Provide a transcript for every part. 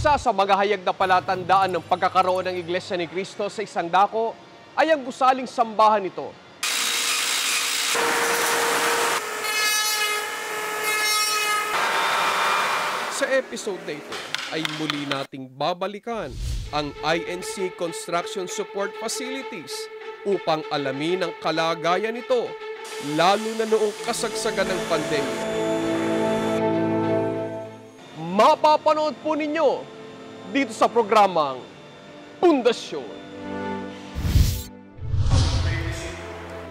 Isa sa mga hayag na palatandaan ng pagkakaroon ng Iglesia ni Cristo sa isang dako ay ang gusaling sambahan nito. Sa episode na ito ay muli nating babalikan ang INC Construction Support Facilities upang alamin ang kalagayan nito lalo na noong kasagsagan ng pandemya. Mapapanood po ninyo dito sa programang Pundasyon.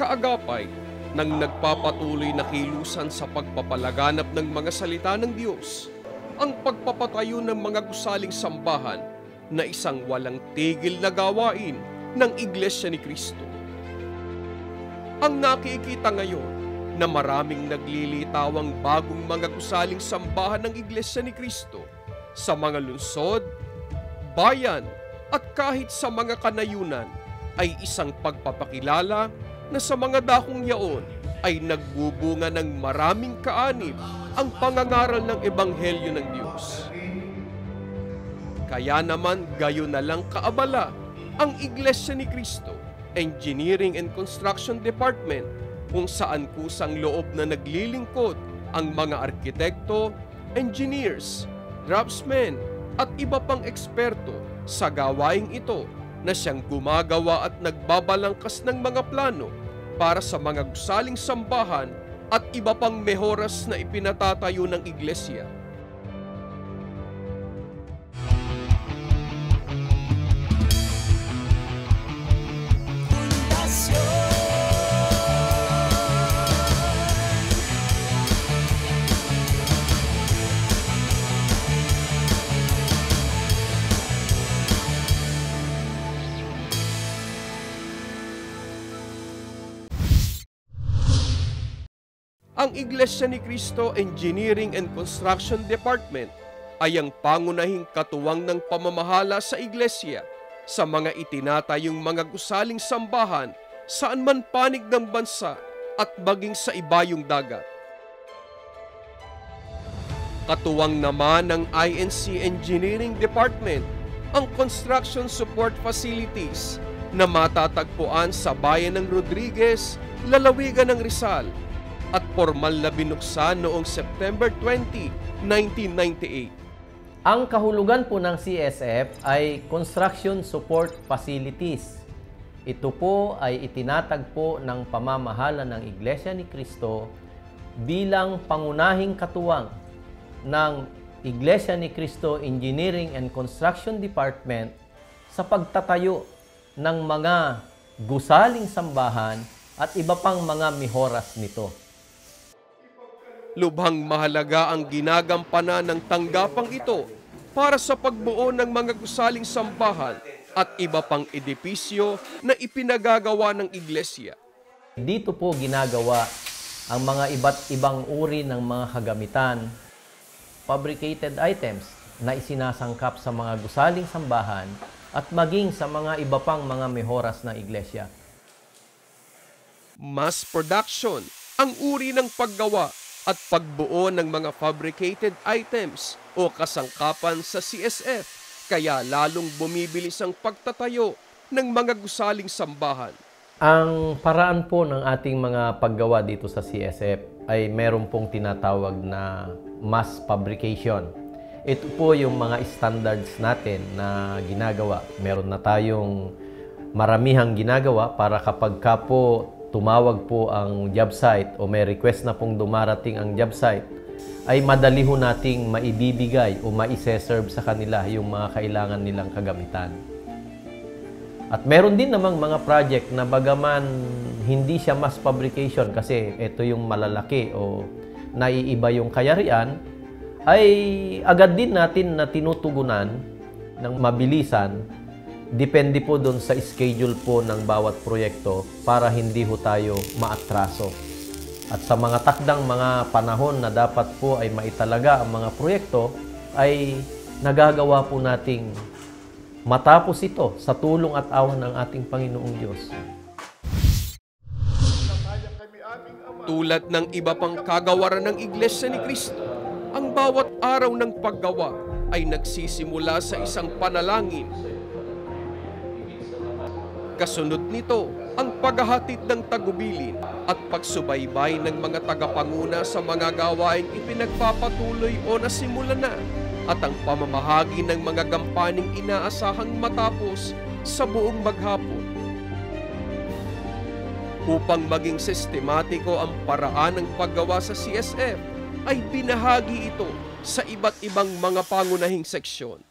Kaagapay ng nagpapatuloy na kilusan sa pagpapalaganap ng mga salita ng Diyos, ang pagpapatayo ng mga gusaling sambahan na isang walang tigil na gawain ng Iglesia ni Kristo. Ang nakikita ngayon na maraming naglilitawang bagong mga gusaling sambahan ng Iglesia ni Kristo sa mga lungsod, bayan at kahit sa mga kanayunan ay isang pagpapakilala na sa mga dakong yaon ay nagbubunga ng maraming kaanib ang pangangaral ng Ebanghelyo ng Diyos. Kaya naman gayon na lang kaabala ang Iglesia ni Cristo Engineering and Construction Department kung saan kusang loob na naglilingkod ang mga arkitekto, engineers, draftsmen at iba pang eksperto sa gawaing ito na siyang gumagawa at nagbabalangkas ng mga plano para sa mga gusaling sambahan at iba pang mehoras na ipinatatayo ng iglesia. Ang Iglesia ni Cristo Engineering and Construction Department ay ang pangunahing katuwang ng pamamahala sa iglesia sa mga itinatayong mga gusaling sambahan saan man panig ng bansa at maging sa ibayong dagat. Katuwang naman ng INC Engineering Department ang construction support facilities na matatagpuan sa bayan ng Rodriguez, lalawigan ng Rizal at formal na binuksan noong September 20, 1998. Ang kahulugan po ng CSF ay Construction Support Facilities. Ito po ay itinatagpo ng pamamahala ng Iglesia ni Cristo bilang pangunahing katuwang ng Iglesia ni Cristo Engineering and Construction Department sa pagtatayo ng mga gusaling sambahan at iba pang mga mihoras nito. Lubhang mahalaga ang ginagampanan ng tanggapang ito para sa pagbuo ng mga gusaling sambahan at iba pang edipisyo na ipinagagawa ng iglesia. Dito po ginagawa ang mga iba't ibang uri ng mga kagamitan, fabricated items na isinasangkap sa mga gusaling sambahan at maging sa mga iba pang mga mehoras ng iglesia. Mass production ang uri ng paggawa at pagbuo ng mga fabricated items o kasangkapan sa CSF kaya lalong bumibilis ang pagtatayo ng mga gusaling sambahan. Ang paraan po ng ating mga paggawa dito sa CSF ay meron pong tinatawag na mass fabrication. Ito po yung mga standards natin na ginagawa. Meron na tayong maramihang ginagawa para kapag ka po tumawag po ang job site o may request na pong dumarating ang job site, ay madali ho nating maibibigay o maiseserve sa kanila yung mga kailangan nilang kagamitan. At meron din namang mga project na bagaman hindi siya mass fabrication kasi ito yung malalaki o naiiba yung kayarian, ay agad din natin na tinutugunan ng mabilisan Depende po doon sa schedule po ng bawat proyekto para hindi ho tayo maatraso. At sa mga takdang mga panahon na dapat po ay maitalaga ang mga proyekto, ay nagagawa po nating matapos ito sa tulong at awa ng ating Panginoong Diyos. Tulad ng iba pang kagawaran ng Iglesia ni Cristo, ang bawat araw ng paggawa ay nagsisimula sa isang panalangin. Kasunod nito, ang paghahatid ng tagubilin at pagsubaybay ng mga tagapanguna sa mga gawaing ipinagpapatuloy o nasimula na at ang pamamahagi ng mga gampaning inaasahang matapos sa buong maghapon. Upang maging sistematiko ang paraan ng paggawa sa CSF, ay binahagi ito sa iba't ibang mga pangunahing seksyon.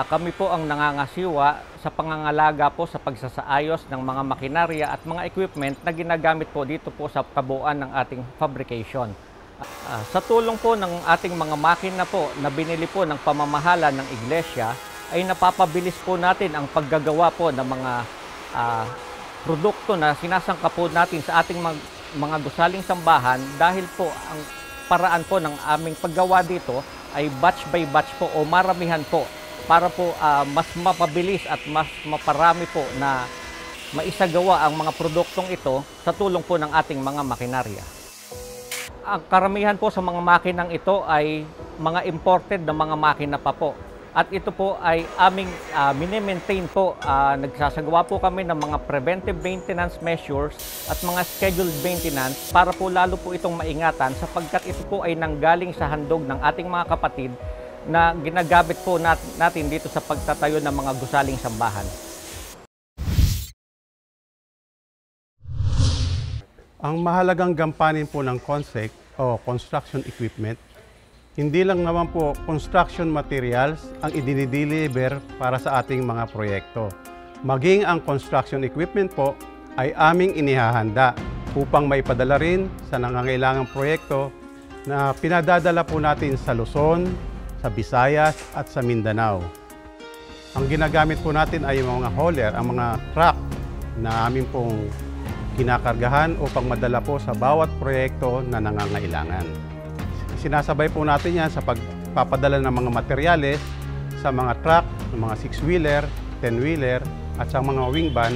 Ah, Kami po ang nangangasiwa sa pangangalaga po sa pagsasaayos ng mga makinarya at mga equipment na ginagamit po dito po sa kabuuan ng ating fabrication. Ah, sa tulong po ng ating mga makina po na binili po ng pamamahala ng iglesia, ay napapabilis po natin ang paggagawa po ng mga ah, produkto na sinasangka po natin sa ating mag- mga gusaling sambahan dahil po ang paraan po ng aming paggawa dito ay batch by batch po o maramihan po para po ah, mas mapabilis at mas maparami po na maisagawa ang mga produktong ito sa tulong po ng ating mga makinarya. Ang karamihan po sa mga makinang ito ay mga imported na mga makina pa po. At ito po ay aming uh, mini-maintain po. Ah, nagsasagawa po kami ng mga preventive maintenance measures at mga scheduled maintenance para po lalo po itong maingatan sapagkat ito po ay nanggaling sa handog ng ating mga kapatid na ginagamit po nat- natin dito sa pagtatayo ng mga gusaling sambahan. Ang mahalagang gampanin po ng CONSEC o construction equipment, hindi lang naman po construction materials ang idinideliver para sa ating mga proyekto. Maging ang construction equipment po ay aming inihahanda upang maipadala rin sa nangangailangang proyekto na pinadadala po natin sa Luzon, sa Visayas at sa Mindanao. Ang ginagamit po natin ay mga hauler, ang mga truck na amin pong kinakargahan upang madala po sa bawat proyekto na nangangailangan. Sinasabay po natin yan sa pagpapadala ng mga materyales sa mga truck, mga six-wheeler, ten-wheeler at sa mga wing van.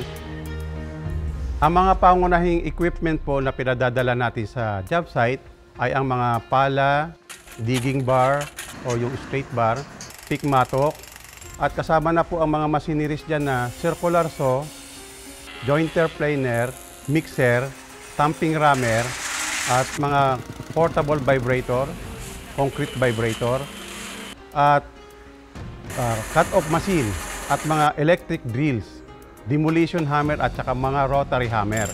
Ang mga pangunahing equipment po na pinadadala natin sa job site ay ang mga pala, digging bar o yung straight bar, pick matok, at kasama na po ang mga machineries dyan na circular saw, jointer planer, mixer, tamping rammer, at mga portable vibrator, concrete vibrator, at uh, cut-off machine, at mga electric drills, demolition hammer at saka mga rotary hammer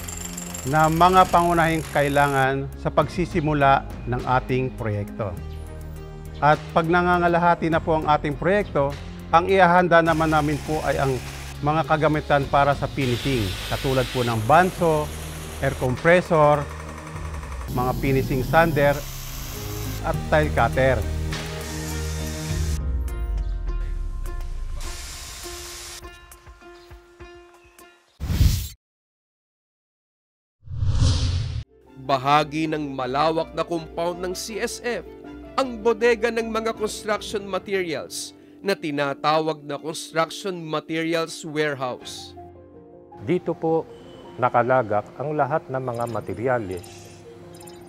na mga pangunahing kailangan sa pagsisimula ng ating proyekto. At pag nangangalahati na po ang ating proyekto, ang iahanda naman namin po ay ang mga kagamitan para sa finishing, katulad po ng banso, air compressor, mga finishing sander, at tile cutter. Bahagi ng malawak na compound ng CSF ang bodega ng mga construction materials na tinatawag na Construction Materials Warehouse. Dito po nakalagak ang lahat ng mga materyales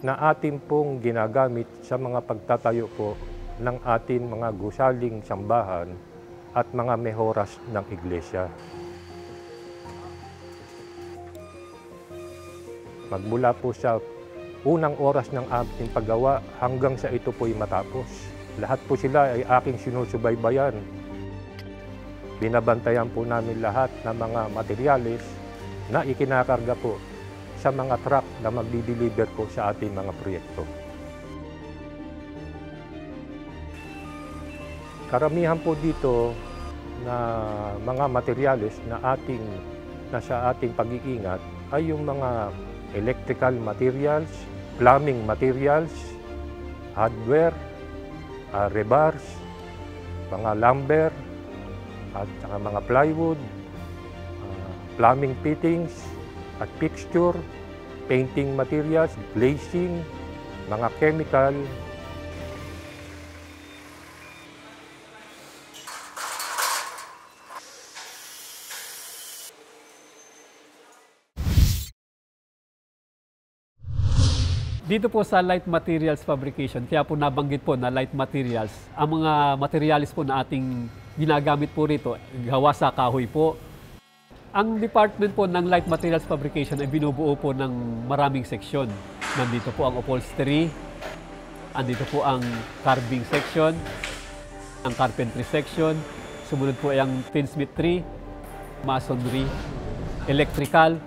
na atin pong ginagamit sa mga pagtatayo po ng atin mga gusaling sambahan at mga mehoras ng iglesia. Magmula po sa unang oras ng ating paggawa hanggang sa ito po'y matapos. Lahat po sila ay aking sinusubaybayan. Binabantayan po namin lahat ng mga materyales na ikinakarga po sa mga truck na magdi-deliver po sa ating mga proyekto. Karamihan po dito na mga materyales na ating nasa ating pag-iingat ay yung mga electrical materials, plumbing materials, hardware, uh, rebars, mga lumber, at saka mga plywood, uh, plumbing fittings, at fixture, painting materials, glazing, mga chemical, Dito po sa light materials fabrication, kaya po nabanggit po na light materials, ang mga materials po na ating ginagamit po rito, gawa sa kahoy po. Ang department po ng light materials fabrication ay binubuo po ng maraming seksyon. Nandito po ang upholstery, andito po ang carving section, ang carpentry section, sumunod po ay ang tinsmithry, masonry, electrical,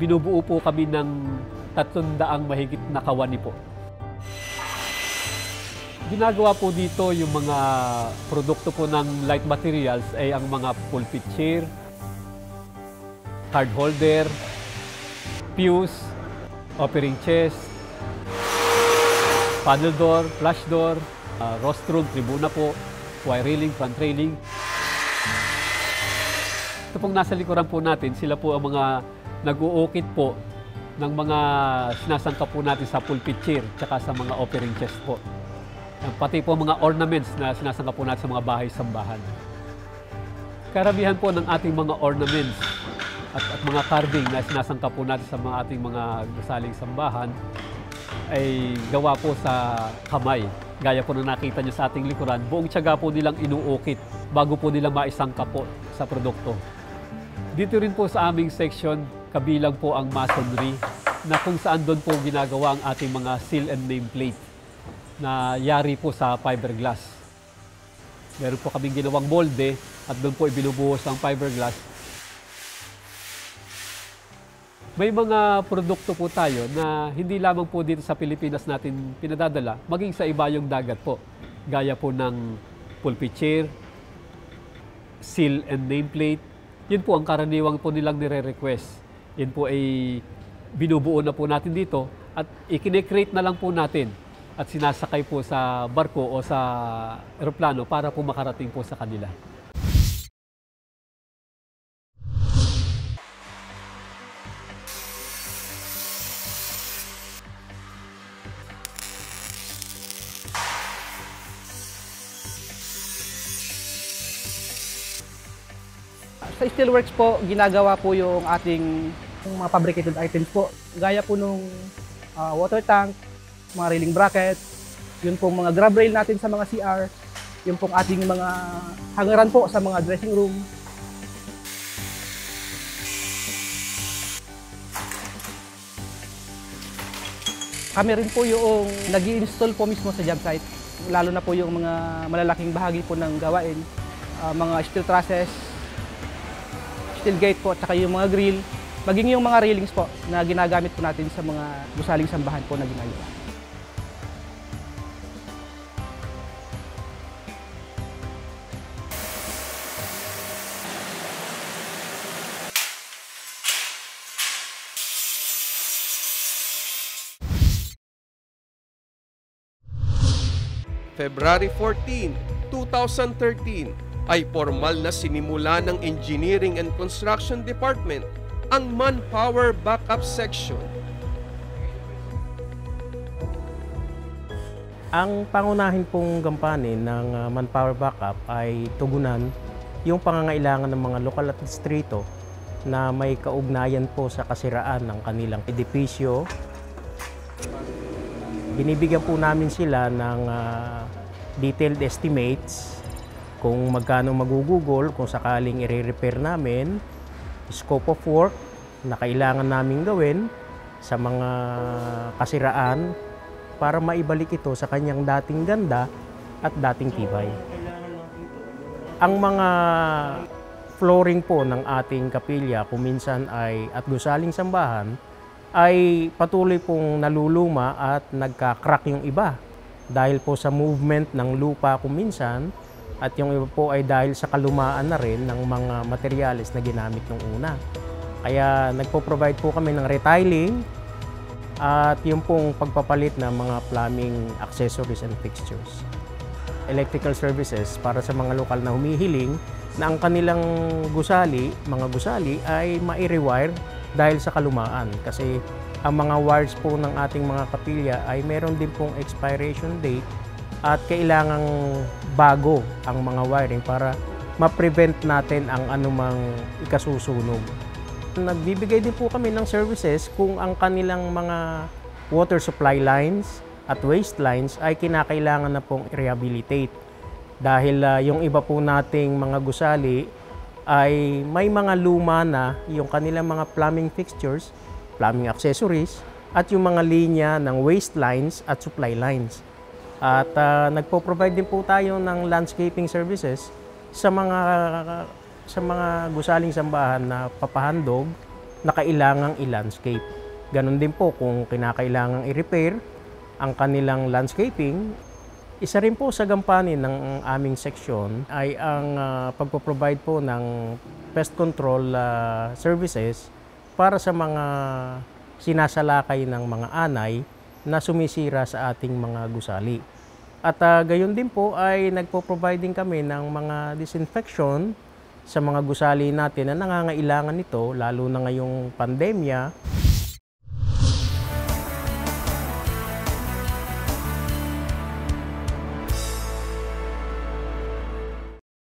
binubuo po kami ng 300 mahigit na kawani po. Ginagawa po dito yung mga produkto po ng light materials ay ang mga pulpit chair, card holder, pews, offering chest, panel door, flash door, uh, rostrum, tribuna po, wire railing, front railing. Ito pong nasa likuran po natin, sila po ang mga nag-uukit po ng mga sinasangka po natin sa pulpit chair tsaka sa mga offering chest po. Pati po mga ornaments na sinasangka po natin sa mga bahay-sambahan. Karamihan po ng ating mga ornaments at, at mga carving na sinasangka po natin sa mga ating mga gusaling sambahan ay gawa po sa kamay. Gaya po na nakita niyo sa ating likuran, buong tiyaga po nilang inuukit bago po nila maisangka po sa produkto. Dito rin po sa aming section, kabilang po ang masonry na kung saan doon po ginagawa ang ating mga seal and nameplate na yari po sa fiberglass. Meron po kaming ginawang molde at doon po ibinubuhos ang fiberglass. May mga produkto po tayo na hindi lamang po dito sa Pilipinas natin pinadadala, maging sa iba yung dagat po. Gaya po ng pulpit chair, seal and nameplate, yun po ang karaniwang po nilang nire-request. Yun po ay binubuo na po natin dito at ikine-create na lang po natin at sinasakay po sa barko o sa eroplano para po makarating po sa kanila. Sa Steelworks po, ginagawa po yung ating mga fabricated items po. Gaya po nung ah, water tank, mga railing bracket, yun pong mga grab rail natin sa mga CR, yun pong ating mga hangaran po sa mga dressing room. Kami rin po yung nag install po mismo sa job site, lalo na po yung mga malalaking bahagi po ng gawain, ah, mga steel trusses, steel gate po, at saka yung mga grill, maging yung mga railings po na ginagamit po natin sa mga gusaling sambahan po na ginagawa. February 14, 2013 ay formal na sinimula ng Engineering and Construction Department ang Manpower Backup Section. Ang pangunahin pong gampanin ng uh, manpower backup ay tugunan yung pangangailangan ng mga lokal at distrito na may kaugnayan po sa kasiraan ng kanilang edipisyo. Binibigyan po namin sila ng uh, detailed estimates kung magkano magugugol kung sakaling i-repair namin, scope of work na kailangan namin gawin sa mga kasiraan para maibalik ito sa kanyang dating ganda at dating tibay. Ang mga flooring po ng ating kapilya kuminsan ay at gusaling sambahan ay patuloy pong naluluma at nagka-crack yung iba dahil po sa movement ng lupa kuminsan at yung iba po ay dahil sa kalumaan na rin ng mga materyales na ginamit nung una. Kaya nagpo-provide po kami ng retiling at yung pong pagpapalit ng mga plumbing accessories and fixtures. electrical services para sa mga lokal na humihiling na ang kanilang gusali, mga gusali ay mai-rewire dahil sa kalumaan kasi ang mga wires po ng ating mga kapilya ay meron din pong expiration date at kailangang bago ang mga wiring para ma-prevent natin ang anumang ikasusunog. Nagbibigay din po kami ng services kung ang kanilang mga water supply lines at waste lines ay kinakailangan na pong rehabilitate. Dahil ah, yung iba po nating mga gusali ay may mga luma na yung kanilang mga plumbing fixtures, plumbing accessories, at yung mga linya ng waste lines at supply lines. At ah, nagpo-provide din po tayo ng landscaping services sa mga sa mga gusaling sambahan na papahandog na kailangang i-landscape. Ganon din po kung kinakailangang i-repair ang kanilang landscaping. Isa rin po sa gampanin ng aming seksyon ay ang ah, pagpo-provide po ng pest control ah, services para sa mga sinasalakay ng mga anay na sumisira sa ating mga gusali. At ah, gayon din po ay nagpo-provide din kami ng mga disinfection sa mga gusali natin na nangangailangan nito lalo na ngayong pandemya